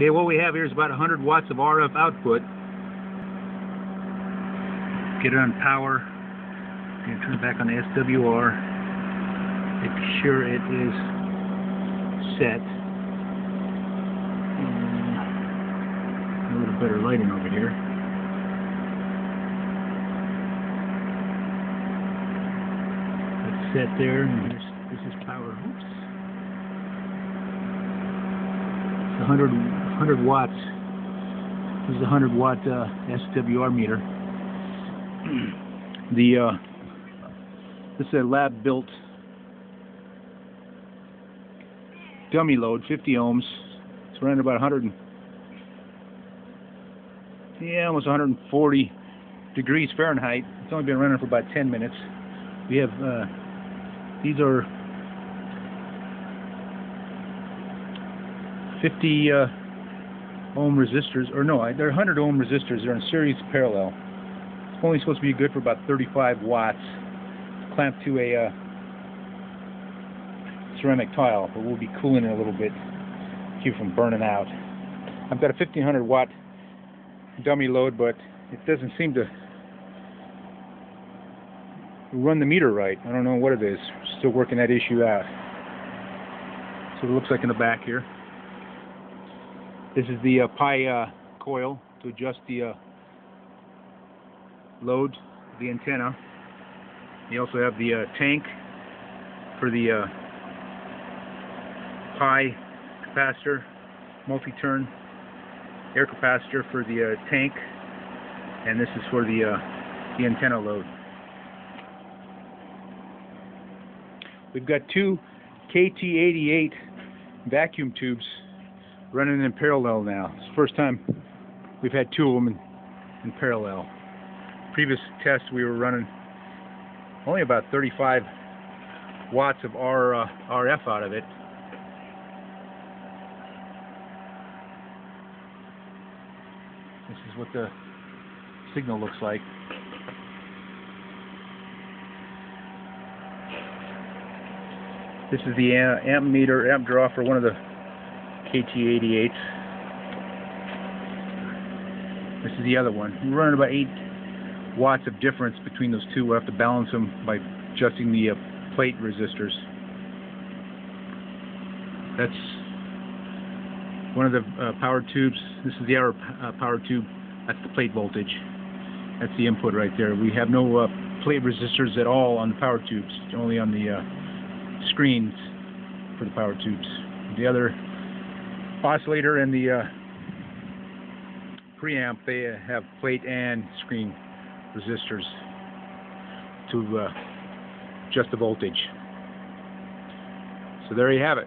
Okay, what we have here is about 100 watts of RF output. Get it on power. Turn it back on the SWR. Make sure it is set. And a little better lighting over here. It's set there, and this is power. Oops. It's 100, 100 watts. This is a 100 watt uh, SWR meter. the uh, this is a lab built dummy load, 50 ohms. It's running about 100, and, yeah, almost 140 degrees Fahrenheit. It's only been running for about 10 minutes. We have uh, these are 50 uh, ohm resistors, or no, they're 100 ohm resistors. They're in series parallel. It's only supposed to be good for about 35 watts, clamped to a uh, ceramic tile, but we'll be cooling it a little bit, to keep from burning out. I've got a 1500 watt dummy load, but it doesn't seem to run the meter right. I don't know what it is. Still working that issue out. So it looks like in the back here. This is the uh, pi uh, coil to adjust the uh, load, the antenna. You also have the uh, tank for the uh, pi capacitor, multi-turn air capacitor for the uh, tank, and this is for the the antenna load. We've got two KT88 vacuum tubes running in parallel now. It's the first time we've had two of them in, in parallel. Previous test we were running only about 35 watts of R, uh, RF out of it. This is what the signal looks like. This is the amp meter, amp draw for one of the KT88s. This is the other one. We're running about 8 watts of difference between those two. We'll have to balance them by adjusting the uh, plate resistors. That's one of the uh, power tubes. This is the other uh, power tube. That's the plate voltage. That's the input right there. We have no uh, plate resistors at all on the power tubes, only on the uh, screens for the power tubes. The other oscillator and the uh, preamp, they uh, have plate and screen resistors to uh, adjust the voltage. So there you have it.